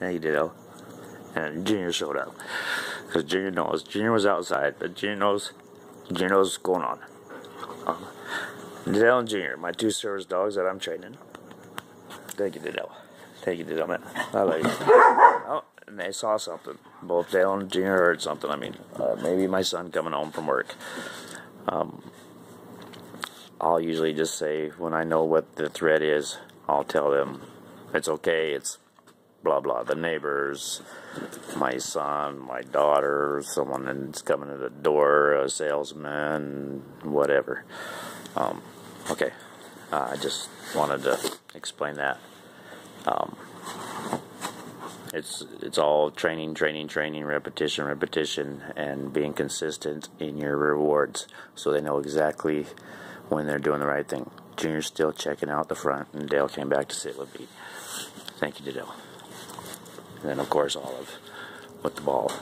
You, Ditto. And Junior showed up. Because Junior knows. Junior was outside, but Junior knows. Junior knows what's going on. Um, and Junior, my two service dogs that I'm training. Thank you, Ditto. Thank you, Ditto, man. I love you. Oh, and they saw something. Both Dale and Junior heard something. I mean, uh, maybe my son coming home from work. Um, I'll usually just say when I know what the threat is, I'll tell them it's okay. It's blah blah. The neighbors, my son, my daughter, someone that's coming to the door, a salesman, whatever. Um, okay, uh, I just wanted to explain that. Um, it's it's all training, training, training, repetition, repetition, and being consistent in your rewards, so they know exactly when they're doing the right thing. Junior's still checking out the front, and Dale came back to sit with me. Thank you Dale. And then, of course, Olive with the ball.